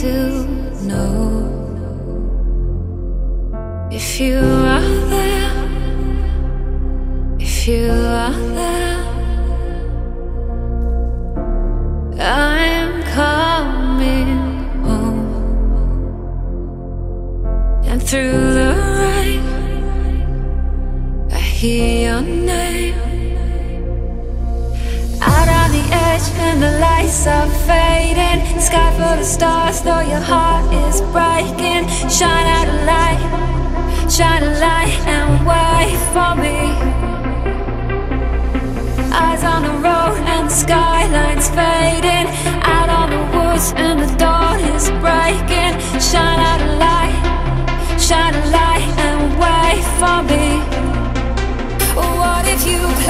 to know if you are there, if you are there. I'm coming home, and through the rain, I hear your name. On and the lights are fading. Sky full of stars, though your heart is breaking. Shine out a light, shine a light, and wait for me. Eyes on the road, and the skyline's fading. Out on the woods, and the dawn is breaking. Shine out a light, shine a light, and wait for me. What if you?